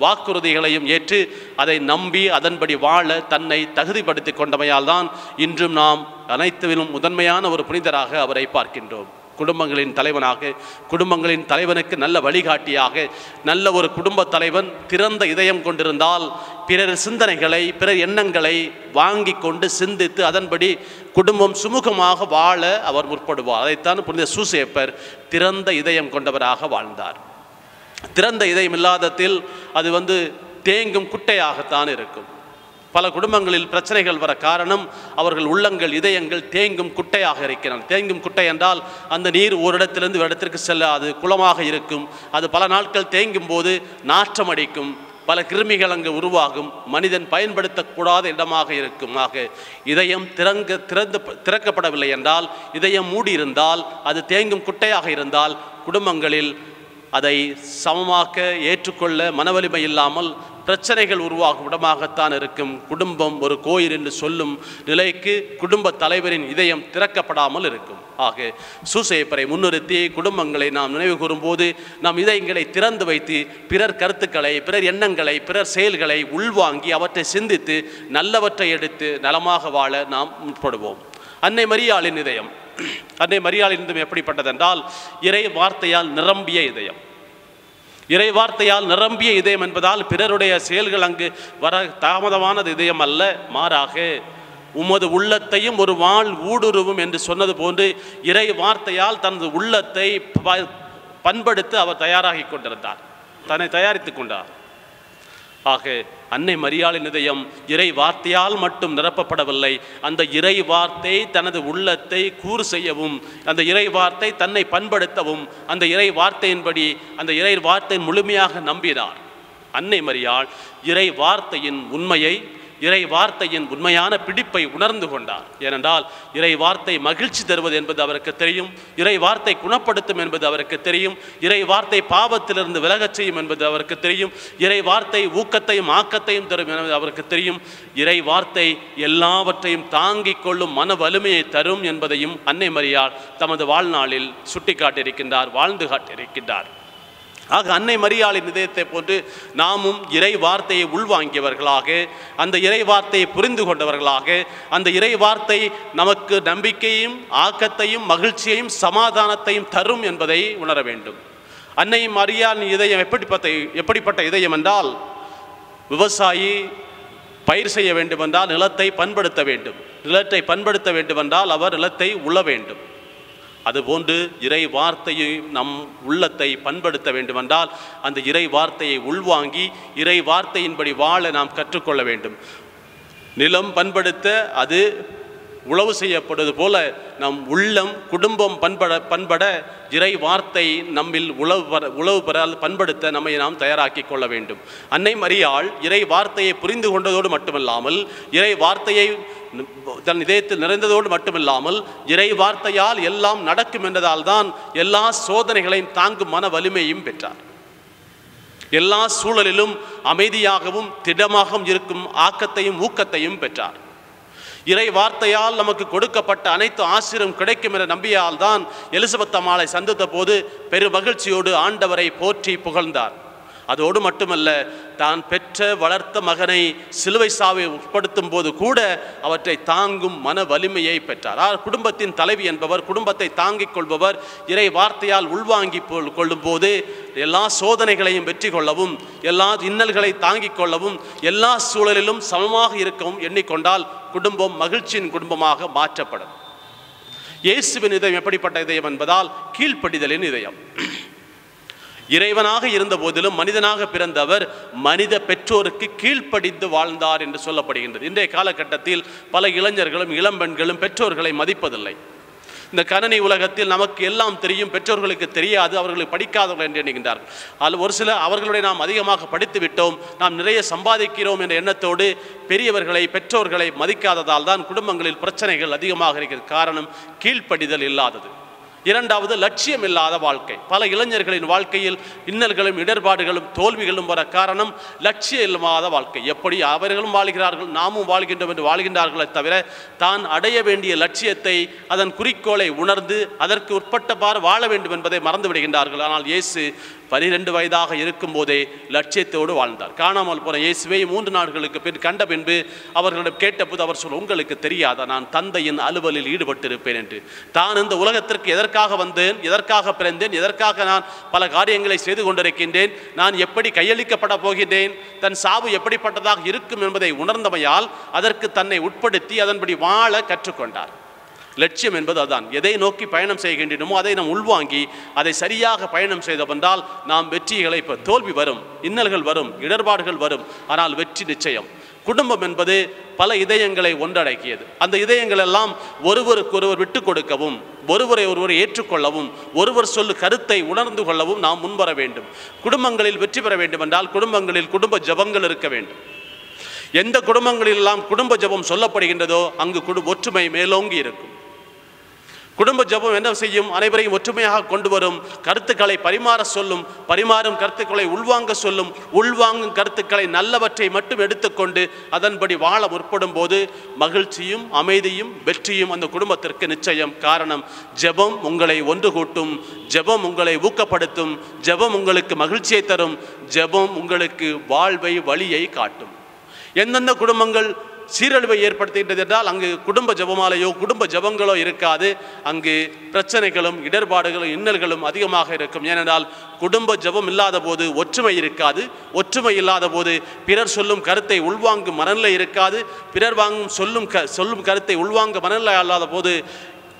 வாக்குறுதிகளையும் ஏற்று அதை நம்பி அதன்படி வாழ தன்னை தகுதிப்படுத்தி கொண்டமையால் தான் இன்றும் நாம் அனைத்திலும் முதன்மையான ஒரு புனிதராக அவரை பார்க்கின்றோம். குடும்பங்களின் தலைவனாக குடும்பங்களின் தலைவனுக்கு நல்ல வழிகாட்டியாக நல்ல ஒரு குடும்ப தலைவன் திறந்த இதயம் கொண்டிருந்தால் பிறர் சிந்தனைகளை பிறர் எண்ணங்களை வாங்கி கொண்டு சிந்தித்து அதன்படி குடும்பம் சுமூகமாக வாழ அவர் முற்படுவார். அதைத்தான் புனித சூசேப்பர் திறந்த இதயம் கொண்டவராக வாழ்ந்தார். திறந்த இதயம் இல்லாததில் அது வந்து தேங்கும் குட்டையாகத்தான் இருக்கும். பல குடும்பங்களில் பிரச்சனைகள் வர காரணம் அவர்கள் உள்ளங்கள் இதயங்கள் தேங்கும் குட்டையாக இருக்கிறான் தேங்கும் குட்டை என்றால் அந்த நீர் ஒரு இடத்திலிருந்து ஒரு இடத்திற்கு செல்லாது குளமாக இருக்கும். அது பல நாட்கள் தேங்கும் போது நாற்றம் அடிக்கும் பல கிருமிகள் அங்கு உருவாகும். மனிதன் பயன்படுத்தக்கூடாத இடமாக இருக்கும் ஆக இதயம் திறங்க திறந்து திறக்கப்படவில்லை என்றால் இதயம் மூடி இருந்தால் அது தேங்கும் குட்டையாக இருந்தால் குடும்பங்களில் அதை சமமாக்க ஏற்றுக்கொள்ள மனவலிமை இல்லாமல் பிரச்சனைகள் உருவாகும் இடமாகத்தான் இருக்கும். குடும்பம் ஒரு கோயில் என்று சொல்லும் நிலைக்கு குடும்ப தலைவரின் இதயம் திறக்கப்படாமல் இருக்கும். ஆக சூசேப்பரை முன்னிறுத்தி குடும்பங்களை நாம் நினைவு கூறும்போது நம் இதயங்களை திறந்து வைத்து பிறர் கருத்துக்களை பிறர் எண்ணங்களை பிறர் செயல்களை உள்வாங்கி அவற்றை சிந்தித்து நல்லவற்றை எடுத்து நலமாக வாழ நாம் முற்படுவோம். அன்னை மரியாளின் இதயம். அன்னை மரியாளின் இதயம் எப்படிப்பட்டதென்றால் இறை வார்த்தையால் நிரம்பிய இதயம். இறை வார்த்தையால் நிரம்பிய இதயம் என்பதால் பிறருடைய செயல்கள் அங்கு வர தாமதமானது இதயம் அல்ல. மாறாக உமது உள்ளத்தையும் ஒரு வாழ் ஊடுருவும் என்று சொன்னது போன்று இறை வார்த்தையால் தனது உள்ளத்தை ப- பண்படுத்த அவர் தயாராகி கொண்டிருந்தார். தன்னை தயாரித்துக் கொண்டார். ஆக அன்னை மரியாளின் இதயம் இறை வார்த்தையால் மட்டும் நிரப்பப்படவில்லை. அந்த இறை வார்த்தை தனது உள்ளத்தை கூறு செய்யவும் அந்த இறை வார்த்தை தன்னை பண்படுத்தவும் அந்த இறை வார்த்தையின்படி அந்த இறை வார்த்தை முழுமையாக நம்பினார். அன்னை மரியாள் இறை வார்த்தையின் உண்மையை இறை வார்த்தையின் உண்மையான பிடிப்பை உணர்ந்து கொண்டார். ஏனென்றால் இறை வார்த்தை மகிழ்ச்சி தருவது என்பது அவருக்கு தெரியும் இறை வார்த்தை குணப்படுத்தும் என்பது அவருக்கு தெரியும் இறை வார்த்தை பாவத்திலிருந்து விலகச் செய்யும் என்பது அவருக்கு தெரியும் இறை வார்த்தை ஊக்கத்தையும் ஆக்கத்தையும் தரும் என்பது அவருக்கு தெரியும். இறை வார்த்தை எல்லாவற்றையும் தாங்கிக் கொள்ளும் மன வலிமையை தரும் என்பதையும் அன்னை மரியாள் தமது வாழ்நாளில் சுட்டிக்காட்டியிருக்கின்றார் வாழ்ந்து காட்டியிருக்கின்றார். ஆக அன்னை மரியாளின் இதயத்தை போன்று நாமும் இறை வார்த்தையை உள்வாங்கியவர்களாக அந்த இறை வார்த்தையை புரிந்து கொண்டவர்களாக அந்த இறை வார்த்தை நமக்கு நம்பிக்கையும் ஆக்கத்தையும் மகிழ்ச்சியையும் சமாதானத்தையும் தரும் என்பதை உணர வேண்டும். அன்னை மரியாளின் இதயம் எப்படிப்பட்ட எப்படிப்பட்ட இதயம் என்றால் விவசாயி பயிர் செய்ய வேண்டுமென்றால் நிலத்தை பண்படுத்த வேண்டும். நிலத்தை பண்படுத்த வேண்டுமென்றால் அவர் நிலத்தை உள்ள வேண்டும். அதுபோன்று இறை வார்த்தையை நம் உள்ளத்தை பண்படுத்த வேண்டுமென்றால் அந்த இறை வார்த்தையை உள்வாங்கி இறை வார்த்தையின்படி வாழ நாம் கற்றுக்கொள்ள வேண்டும். நிலம் பண்படுத்த அது உழவு செய்யப்படுவது போல நம் உள்ளம் குடும்பம் பண்பட பண்பட இறை வார்த்தை நம்மில் உழவு பெற உழவு பெறால் பண்படுத்த நம்மை நாம் தயாராக்கி கொள்ள வேண்டும். அன்னை மரியாள் இறை வார்த்தையை புரிந்து கொண்டதோடு மட்டுமல்லாமல் இறை வார்த்தையை தன் இதயத்தில் நிறைந்ததோடு மட்டுமில்லாமல் இறை வார்த்தையால் எல்லாம் நடக்கும் என்றதால் தான் எல்லா சோதனைகளையும் தாங்கும் மன வலிமையும் பெற்றார். எல்லா சூழலிலும் அமைதியாகவும் திடமாகவும் இருக்கும் ஆக்கத்தையும் ஊக்கத்தையும் பெற்றார். இறை வார்த்தையால் நமக்கு கொடுக்கப்பட்ட அனைத்து ஆசிரியம் கிடைக்கும் என்ற நம்பியால் தான் எலிசபெத் அம்மாளை சந்தித்த போது பெரு மகிழ்ச்சியோடு ஆண்டவரை போற்றி புகழ்ந்தார். அதோடு மட்டுமல்ல தான் பெற்ற வளர்த்த மகனை சிலுவை சாவை உட்படுத்தும் போது கூட அவற்றை தாங்கும் மன வலிமையை பெற்றார். ஆ, குடும்பத்தின் தலைவி என்பவர் குடும்பத்தை தாங்கிக் கொள்பவர் இறை வார்த்தையால் உள்வாங்கி கொள்- கொள்ளும்போது எல்லா சோதனைகளையும் வெற்றி கொள்ளவும் எல்லா இன்னல்களை தாங்கிக் கொள்ளவும் எல்லா சூழலிலும் சமமாக இருக்கவும் எண்ணிக்கொண்டால் குடும்பம் மகிழ்ச்சியின் குடும்பமாக மாற்றப்படும். இயேசுவின் இதயம் எப்படிப்பட்ட இதயம் என்பதால் கீழ்ப்படிதலின் இதயம். இறைவனாக இருந்த போதிலும் மனிதனாக பிறந்தவர் மனித பெற்றோருக்கு கீழ்ப்படிந்து வாழ்ந்தார் என்று சொல்லப்படுகின்றது. இன்றைய காலகட்டத்தில் பல இளைஞர்களும் இளம்பெண்களும் பெற்றோர்களை மதிப்பதில்லை. இந்த கணனி உலகத்தில் நமக்கு எல்லாம் தெரியும் பெற்றோர்களுக்கு தெரியாது அவர்களுக்கு படிக்காதவர்கள் என்று எண்ணுகின்றார்கள். அதில் ஒரு சில அவர்களுடைய நாம் அதிகமாக படித்து விட்டோம் நாம் நிறைய சம்பாதிக்கிறோம் என்ற எண்ணத்தோடு பெரியவர்களை பெற்றோர்களை மதிக்காததால் தான் குடும்பங்களில் பிரச்சனைகள் அதிகமாக இருக்கிறது. காரணம் கீழ்ப்படிதல் இல்லாதது. இரண்டாவது லட்சியம் இல்லாத வாழ்க்கை. பல இளைஞர்களின் வாழ்க்கையில் இன்னல்களும் இடர்பாடுகளும் தோல்விகளும் வர காரணம் லட்சியம் இல்லாத வாழ்க்கை. எப்படி அவர்களும் வாழ்கிறார்கள் நாமும் வாழ்கின்றோம் என்று வாழ்கின்றார்களே தவிர தான் அடைய வேண்டிய லட்சியத்தை அதன் குறிக்கோளை உணர்ந்து அதற்கு உட்பட்டவாறு வாழ வேண்டும் என்பதை மறந்து விடுகின்றார்கள் ஆனால் இயேசு பனிரெண்டு வயதாக இருக்கும்போதே லட்சியத்தோடு வாழ்ந்தார். காணாமல் போன இயேசுவை மூன்று நாட்களுக்கு பின் கண்ட பின்பு அவர்களிடம் கேட்டபோது அவர் சொல் உங்களுக்கு தெரியாதா? நான் தந்தையின் அலுவலில் ஈடுபட்டிருப்பேன் என்று. தான் இந்த உலகத்திற்கு எதற்காக வந்தேன்? எதற்காக பிறந்தேன்? எதற்காக நான் பல காரியங்களை செய்து கொண்டிருக்கின்றேன்? நான் எப்படி கையளிக்கப்பட போகின்றேன்? தன் சாவு எப்படிப்பட்டதாக இருக்கும் என்பதை உணர்ந்தமையால் அதற்கு தன்னை உட்படுத்தி அதன்படி வாழ கற்றுக்கொண்டார். லட்சியம் என்பது அதுதான் எதை நோக்கி பயணம் செய்கின்றனமோ அதை நாம் உள்வாங்கி அதை சரியாக பயணம் செய்தவென்றால் நாம் வெற்றிகளை இப்போ தோல்வி வரும் இன்னல்கள் வரும் இடர்பாடுகள் வரும். ஆனால் வெற்றி நிச்சயம். குடும்பம் என்பது பல இதயங்களை ஒன்றடக்கியது. அந்த இதயங்கள் எல்லாம் ஒருவருக்கொருவர் விட்டு கொடுக்கவும் ஒருவரை ஒருவர் ஏற்றுக்கொள்ளவும் ஒருவர் சொல்லு கருத்தை உணர்ந்து கொள்ளவும் நாம் முன்வர வேண்டும். குடும்பங்களில் வெற்றி பெற வேண்டும் என்றால் குடும்பங்களில் குடும்ப ஜபங்கள் இருக்க வேண்டும். எந்த குடும்பங்களிலெல்லாம் குடும்ப ஜெபம் சொல்லப்படுகின்றதோ அங்கு குடு ஒற்றுமை மேலோங்கி இருக்கும். குடும்ப ஜெபம் என்ன செய்யும்? அனைவரையும் ஒற்றுமையாக கொண்டு வரும். கருத்துக்களை பரிமாற சொல்லும். பரிமாறும் கருத்துக்களை உள்வாங்க சொல்லும். உள்வாங்கும் கருத்துக்களை நல்லவற்றை மட்டும் எடுத்துக்கொண்டு அதன்படி வாழ முற்படும் போது மகிழ்ச்சியும் அமைதியும் வெற்றியும் அந்த குடும்பத்திற்கு நிச்சயம் காரணம். ஜெபம் உங்களை ஒன்று கூட்டும். ஜெபம் உங்களை ஊக்கப்படுத்தும். ஜெபம் உங்களுக்கு மகிழ்ச்சியை தரும். ஜெபம் உங்களுக்கு வாழ்வை வழியை காட்டும். எந்தெந்த குடும்பங்கள் சீரழிவை ஏற்படுத்துகின்றது என்றால் அங்கு குடும்ப ஜெபமாலையோ குடும்ப ஜெபங்களோ இருக்காது. அங்கு பிரச்சனைகளும் இடர்பாடுகளும் இன்னல்களும் அதிகமாக இருக்கும். ஏனென்றால் குடும்ப ஜெபம் இல்லாத போது ஒற்றுமை இருக்காது. ஒற்றுமை இல்லாத போது பிறர் சொல்லும் கருத்தை உள்வாங்கும் மனநிலை இருக்காது. பிறர் வாங்கும் சொல்லும் க சொல்லும் கருத்தை உள்வாங்க மனநிலை இல்லாத போது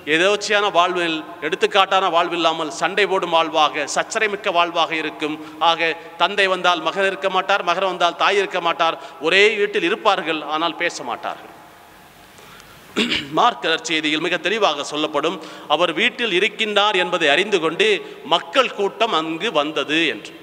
எதோச்சியான வாழ்வில் எடுத்துக்காட்டான வாழ்வில்லாமல் சண்டை போடும் வாழ்வாக சச்சரை மிக்க வாழ்வாக இருக்கும். ஆக தந்தை வந்தால் மகன் இருக்க மாட்டார் மகன் வந்தால் தாய் இருக்க மாட்டார். ஒரே வீட்டில் இருப்பார்கள் ஆனால் பேச மாட்டார்கள். (clears throat) மார்க்கர் செய்தியில் மிக தெளிவாக சொல்லப்படும் அவர் வீட்டில் இருக்கின்றார் என்பதை அறிந்து கொண்டு மக்கள் கூட்டம் அங்கு வந்தது என்று.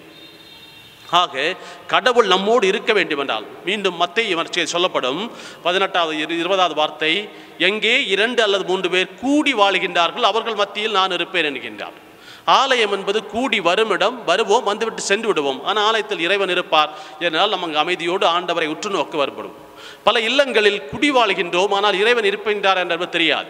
ஆக கடவுள் நம்மோடு இருக்க வேண்டும் என்றால் மீண்டும் மத்திய இவர்ச்சியில் சொல்லப்படும். பதினெட்டாவது இரு- இருபதாவது வார்த்தை எங்கே இரண்டு அல்லது மூன்று பேர் கூடி வாழுகின்றார்கள் அவர்கள் மத்தியில் நான் இருப்பேன் என்கின்றார். ஆலயம் என்பது கூடி வரும் இடம் வருவோம் வந்துவிட்டு சென்று விடுவோம். ஆனால் ஆலயத்தில் இறைவன் இருப்பார் என்றால் நம்ம அமைதியோடு ஆண்டவரை உற்று நோக்க வருபடும் பல இல்லங்களில் குடி வாழ்கின்றோம் ஆனால் இறைவன் இருப்பின்றார் என்றது தெரியாது.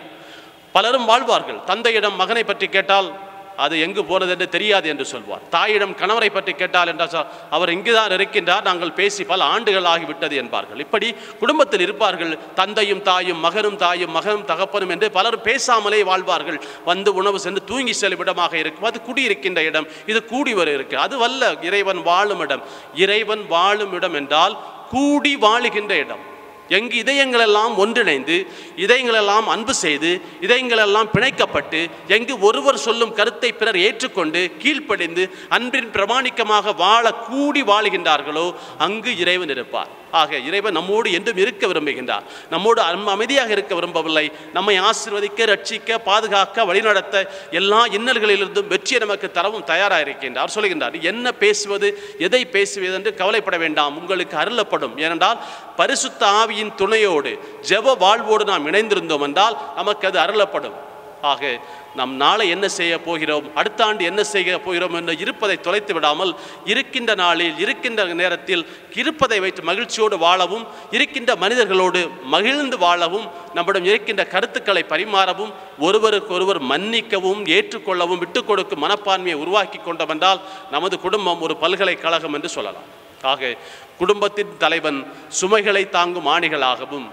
பலரும் வாழ்வார்கள். தந்தையிடம் மகனை பற்றி கேட்டால் அது எங்கு போனது என்று தெரியாது என்று சொல்வார். தாயிடம் கணவரை பற்றி கேட்டால் என்றால் அவர் இங்குதான் இருக்கின்றார் நாங்கள் பேசி பல ஆண்டுகள் ஆகிவிட்டது என்பார்கள். இப்படி குடும்பத்தில் இருப்பார்கள் தந்தையும் தாயும் மகனும் தாயும் மகனும் தகப்பனும் என்று பலரும் பேசாமலே வாழ்வார்கள். வந்து உணவு சென்று தூங்கி செல்லும் இடமாக இருக்கும் அது குடியிருக்கின்ற இடம் இது கூடி வர இருக்கு. அது வல்ல இறைவன் வாழும் இடம். இறைவன் வாழும் இடம் என்றால் கூடி வாழுகின்ற இடம். எங்கு இதயங்களெல்லாம் ஒன்றிணைந்து இதயங்களெல்லாம் அன்பு செய்து இதயங்களெல்லாம் பிணைக்கப்பட்டு எங்கு ஒருவர் சொல்லும் கருத்தை பிறர் ஏற்றுக்கொண்டு கீழ்ப்படிந்து அன்பின் பிரமாணிக்கமாக வாழ கூடி வாழுகின்றார்களோ அங்கு இறைவன் இருப்பார். ஆக இறைவன் நம்மோடு என்றும் இருக்க விரும்புகின்றார். நம்மோடு அன்பு அமைதியாக இருக்க விரும்பவில்லை. நம்மை ஆசிர்வதிக்க ரட்சிக்க பாதுகாக்க வழிநடத்த எல்லா இன்னல்களிலிருந்தும் வெற்றியை நமக்கு தரவும் தயாராக இருக்கின்றார் சொல்லுகின்றார் என்ன பேசுவது எதை பேசுவது என்று கவலைப்பட வேண்டாம். உங்களுக்கு அருளப்படும். ஏனென்றால் பரிசுத்த ஆவி ஆவியின் துணையோடு ஜெப வாழ்வோடு நாம் இணைந்திருந்தோம் என்றால் நமக்கு அது அருளப்படும். ஆக நாம் நாளை என்ன செய்ய போகிறோம்? அடுத்த ஆண்டு என்ன செய்ய போகிறோம் என்று இருப்பதை தொலைத்து விடாமல் இருக்கின்ற நாளில் இருக்கின்ற நேரத்தில் இருப்பதை வைத்து மகிழ்ச்சியோடு வாழவும் இருக்கின்ற மனிதர்களோடு மகிழ்ந்து வாழவும் நம்மிடம் இருக்கின்ற கருத்துக்களை பரிமாறவும் ஒருவருக்கொருவர் மன்னிக்கவும் ஏற்றுக்கொள்ளவும் விட்டுக் கொடுக்கும் மனப்பான்மையை உருவாக்கி கொண்டவென்றால் நமது குடும்பம் ஒரு பல்கலைக்கழகம் என்று சொல்லலாம். ஆக குடும்பத்தின் தலைவன் சுமைகளை தாங்கும் ஆணிகளாகவும்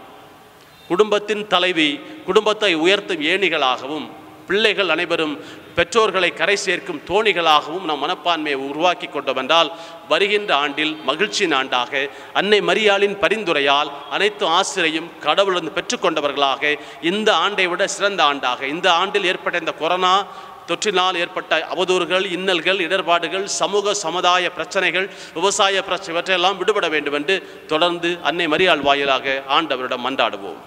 குடும்பத்தின் தலைவி குடும்பத்தை உயர்த்தும் ஏணிகளாகவும் பிள்ளைகள் அனைவரும் பெற்றோர்களை கரை சேர்க்கும் தோணிகளாகவும் நம் மனப்பான்மையை உருவாக்கி கொண்டவென்றால் வருகின்ற ஆண்டில் மகிழ்ச்சியின் ஆண்டாக அன்னை மரியாளின் பரிந்துரையால் அனைத்து ஆசிரியும் கடவுளிருந்து பெற்றுக்கொண்டவர்களாக இந்த ஆண்டை விட சிறந்த ஆண்டாக இந்த ஆண்டில் ஏற்பட்ட இந்த கொரோனா தொற்றினால் ஏற்பட்ட அவதூறுகள் இன்னல்கள் இடர்பாடுகள் சமூக சமுதாய பிரச்சனைகள் விவசாய பிரச்சனை இவற்றையெல்லாம் விடுபட வேண்டும் என்று தொடர்ந்து அன்னை மரியாள் வாயிலாக ஆண்டவரிடம் மன்றாடுவோம்.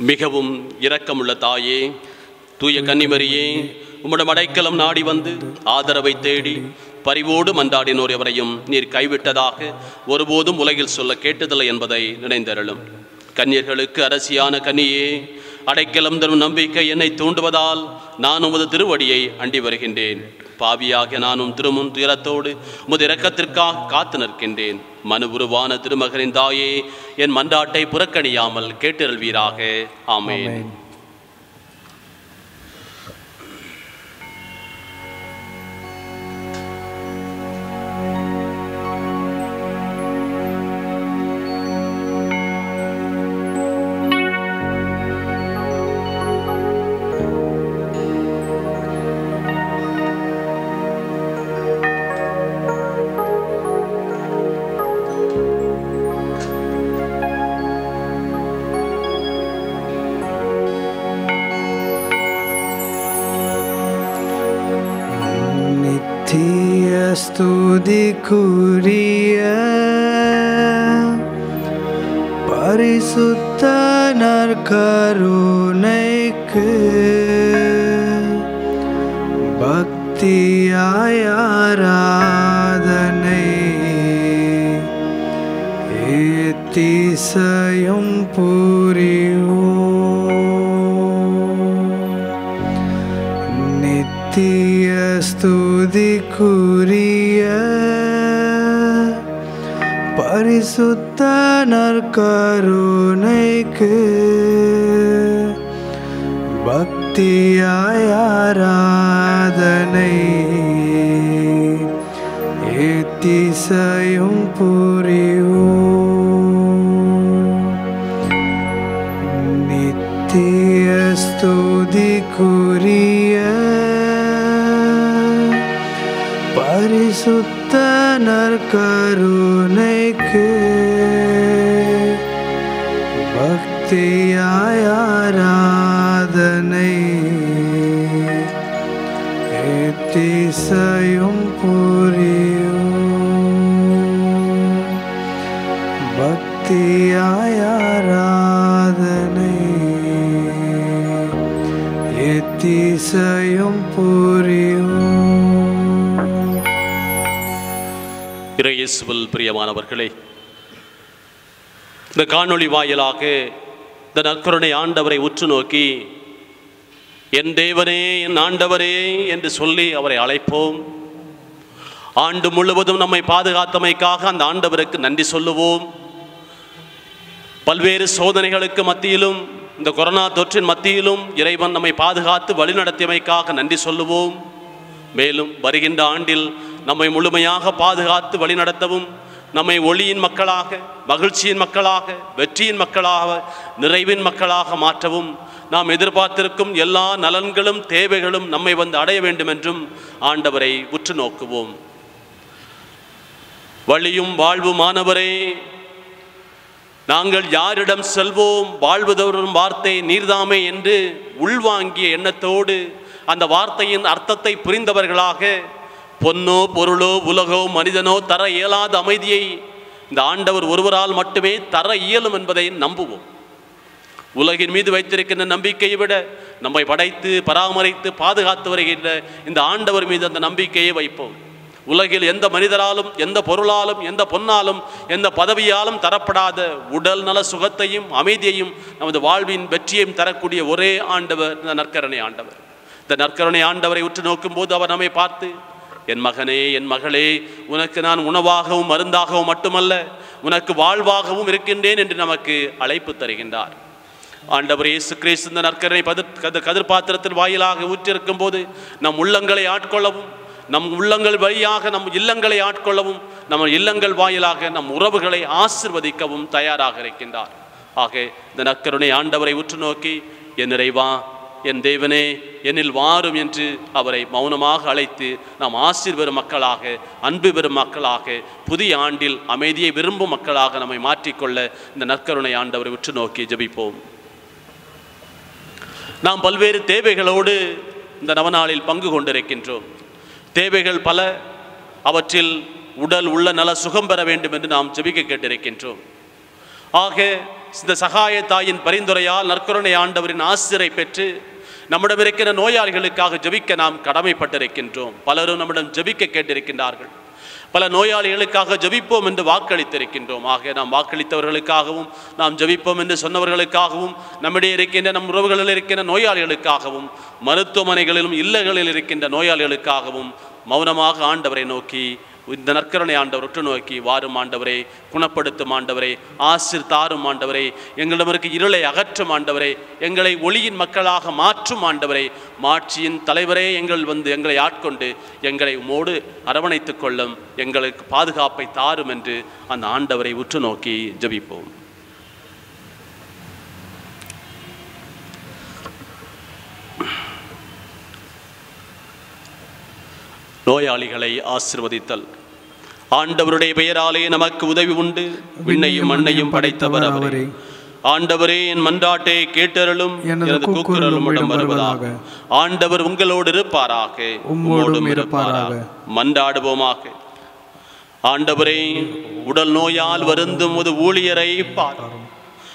மிகவும் இரக்கமுள்ள தாயே தூய கன்னிமரியே உம்முடைய அடைக்கலம் நாடி வந்து ஆதரவை தேடி பரிவோடு மன்றாடினோர் எவரையும் நீர் கைவிட்டதாக ஒருபோதும் உலகில் சொல்ல கேட்டதில்லை என்பதை நினைந்தருளும். கன்னியர்களுக்கு அரசியான கன்னியே அடைக்கலம் தரும் நம்பிக்கை என்னை தூண்டுவதால் நான் உமது திருவடியை அண்டி வருகின்றேன். பாவியாக நானும் திருமுன் துயரத்தோடு உமது இரக்கத்திற்காக காத்து நிற்கின்றேன். மனு உருவான திருமகனின் தாயே என் மன்றாட்டை புறக்கணியாமல் கேட்டிருள்வீராக. ஆமேன். परिशुद्ध नर பரிசுத்த நற்கருணைக்கு பக்தியாயா இறையேசுவல் பிரியமானவர்களே இந்த காணொளி வாயிலாக இந்த நற்கருணை ஆண்டவரை உற்று நோக்கி என் தேவனே என் ஆண்டவரே என்று சொல்லி அவரை அழைப்போம். ஆண்டு முழுவதும் நம்மை பாதுகாத்தமைக்காக அந்த ஆண்டவருக்கு நன்றி சொல்லுவோம். பல்வேறு சோதனைகளுக்கு மத்தியிலும் இந்த கொரோனா தொற்றின் மத்தியிலும் இறைவன் நம்மை பாதுகாத்து வழிநடத்தியமைக்காக நன்றி சொல்லுவோம். மேலும் வருகின்ற ஆண்டில் நம்மை முழுமையாக பாதுகாத்து வழிநடத்தவும் நம்மை ஒளியின் மக்களாக மகிழ்ச்சியின் மக்களாக வெற்றியின் மக்களாக நிறைவின் மக்களாக மாற்றவும் நாம் எதிர்பார்த்திருக்கும் எல்லா நலன்களும் தேவைகளும் நம்மை வந்து அடைய வேண்டும் என்றும் ஆண்டவரை உற்று நோக்குவோம். வழியும் வாழ்வுமானவரே நாங்கள் யாரிடம் செல்வோம் வாழ்வுதவரும் வார்த்தை நீர்தாமே என்று உள்வாங்கிய எண்ணத்தோடு அந்த வார்த்தையின் அர்த்தத்தை புரிந்தவர்களாக பொன்னோ பொருளோ உலகோ மனிதனோ தர இயலாத அமைதியை இந்த ஆண்டவர் ஒருவரால் மட்டுமே தர இயலும் என்பதை நம்புவோம். உலகின் மீது வைத்திருக்கின்ற நம்பிக்கையை விட நம்மை படைத்து பராமரித்து பாதுகாத்து வருகின்ற இந்த ஆண்டவர் மீது அந்த நம்பிக்கையை வைப்போம். உலகில் எந்த மனிதராலும் எந்த பொருளாலும் எந்த பொன்னாலும் எந்த பதவியாலும் தரப்படாத உடல் நல சுகத்தையும் அமைதியையும் நமது வாழ்வின் வெற்றியையும் தரக்கூடிய ஒரே ஆண்டவர் இந்த நற்கரணை ஆண்டவர். இந்த நற்கரணை ஆண்டவரை உற்று நோக்கும் போது அவர் நம்மை பார்த்து என் மகனே என் மகளே உனக்கு நான் உணவாகவும் மருந்தாகவும் மட்டுமல்ல உனக்கு வாழ்வாகவும் இருக்கின்றேன் என்று நமக்கு அழைப்பு தருகின்றார். ஆண்டவர் இயேசு கிறிஸ்து இந்த நற்கரணை பதிர் கதிர் கதிர் பாத்திரத்தின் வாயிலாக ஊற்றிருக்கும் போது நம் உள்ளங்களை ஆட்கொள்ளவும் நம் உள்ளங்கள் வழியாக நம் இல்லங்களை ஆட்கொள்ளவும் நம்ம இல்லங்கள் வாயிலாக நம் உறவுகளை ஆசிர்வதிக்கவும் தயாராக இருக்கின்றார். ஆக இந்த நற்கருணை ஆண்டவரை உற்று நோக்கி என் நிறைவா என் தேவனே என்னில் வாரும் என்று அவரை மௌனமாக அழைத்து நாம் ஆசிர் பெறும் மக்களாக அன்பு பெறும் மக்களாக புதிய ஆண்டில் அமைதியை விரும்பும் மக்களாக நம்மை மாற்றிக்கொள்ள இந்த நற்கருணை ஆண்டவரை உற்று நோக்கி ஜெபிப்போம். நாம் பல்வேறு தேவைகளோடு இந்த நவநாளில் பங்கு கொண்டிருக்கின்றோம். தேவைகள் பல அவற்றில் உடல் உள்ள நல சுகம் பெற வேண்டும் என்று நாம் ஜெபிக்க கேட்டிருக்கின்றோம். ஆக இந்த சகாய தாயின் பரிந்துரையால் நற்கருணை ஆண்டவரின் ஆசிரை பெற்று நம்மிடம் இருக்கிற நோயாளிகளுக்காக ஜெபிக்க நாம் கடமைப்பட்டிருக்கின்றோம். பலரும் நம்மிடம் ஜெபிக்க கேட்டிருக்கின்றார்கள். பல நோயாளிகளுக்காக ஜெபிப்போம் என்று வாக்களித்திருக்கின்றோம். ஆக நாம் வாக்களித்தவர்களுக்காகவும் நாம் ஜெபிப்போம் என்று சொன்னவர்களுக்காகவும் நம்மிடையே இருக்கின்ற நம் உறவுகளில் இருக்கின்ற நோயாளிகளுக்காகவும் மருத்துவமனைகளிலும் இல்லங்களில் இருக்கின்ற நோயாளிகளுக்காகவும் மௌனமாக ஆண்டவரை நோக்கி இந்த நற்கருணை ஆண்டவர் உற்று நோக்கி வாரும் ஆண்டவரே குணப்படுத்தும் ஆண்டவரே ஆசிர் தாரும் ஆண்டவரே எங்களிடமிருக்கு இருளை அகற்றும் ஆண்டவரே எங்களை ஒளியின் மக்களாக மாற்றும் ஆண்டவரே மாட்சியின் தலைவரே எங்கள் வந்து எங்களை ஆட்கொண்டு எங்களை உமோடு அரவணைத்துக் கொள்ளும் எங்களுக்கு பாதுகாப்பை தாரும் என்று அந்த ஆண்டவரை உற்று நோக்கி ஜபிப்போம். நோயாளிகளை ஆசிர்வதித்தல். ஆண்டவருடைய பெயராலே நமக்கு உதவி உண்டு. விண்ணையும் மண்ணையும் படைத்தவர் அவரே. ஆண்டவரே என் மன்றாட்டை கேட்டருளும் எனது கூக்குரலும் இடம் வருவதாக. ஆண்டவர் உங்களோடு இருப்பாராக. உம்மோடும் இருப்பாராக. மன்றாடுவோமாக. ஆண்டவரே உடல் நோயால் வருந்தும் ஒரு ஊழியரை பாரும்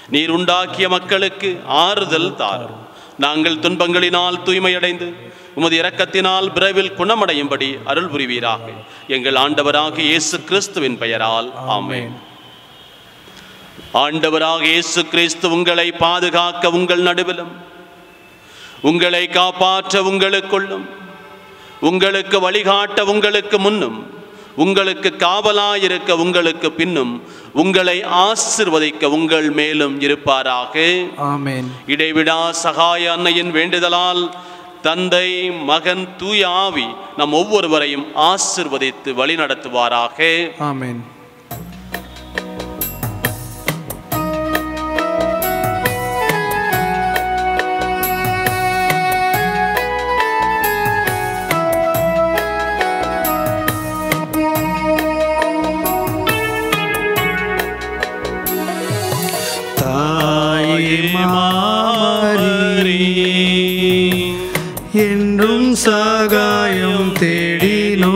நீர் உண்டாக்கிய மக்களுக்கு ஆறுதல் தாரும். நாங்கள் துன்பங்களினால் தூய்மையடைந்து உமது இரக்கத்தினால் விரைவில் குணமடையும்படி அருள் புரிவீராக எங்கள் ஆண்டவராக இயேசு கிறிஸ்துவின் பெயரால். ஆமென். ஆண்டவராக இயேசு கிறிஸ்து உங்களை பாதுகாக்க உங்கள் நடுவிலும் உங்களை காப்பாற்ற உங்களுக்குள்ளும் உங்களுக்கு வழிகாட்ட உங்களுக்கு முன்னும் உங்களுக்கு காவலாயிருக்க உங்களுக்கு பின்னும் உங்களை ஆசிர்வதிக்க உங்கள் மேலும் இருப்பாராக. ஆமென். இடைவிடா சகாய அன்னையின் வேண்டுதலால் தந்தை மகன் தூய ஆவி நம் ஒவ்வொருவரையும் ஆசிர்வதித்து வழிநடத்துவாராக. ஆமென். என்றும் சாகாயம் தேடினோ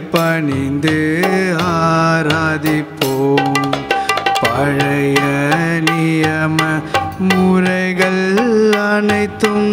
பணிந்து ஆராதிப்போம். பழைய நியம முறைகள் அனைத்தும்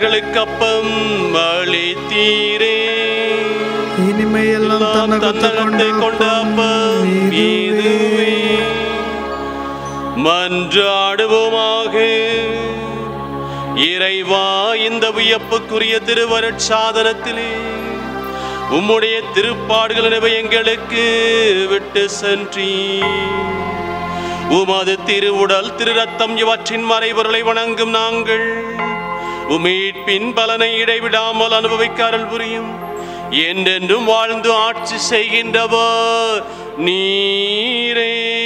நின்றவர்களுக்கு அப்பம் அளித்தீரே. இனிமையெல்லாம் தன்னகத்தை கொண்ட அப்பம் இதுவே மன்றாடுவோமாக இறைவா இந்த வியப்புக்குரிய திருவருட்சாதனத்திலே உம்முடைய திருப்பாடுகள் நினைவை எங்களுக்கு விட்டு சென்றீ உமது திருவுடல் திரு ரத்தம் இவற்றின் மறைபொருளை வணங்கும் நாங்கள் உமீட்பின் பலனை இடைவிடாமல் அனுபவிக்க அருள் புரியும். என்றென்றும் வாழ்ந்து ஆட்சி செய்கின்றவர் நீரே.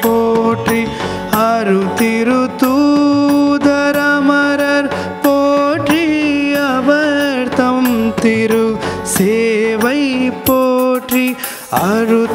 போற்றி அருள் திரு தூதரமரர் போற்றி அவர் தம் திரு சேவை போற்றி அருள்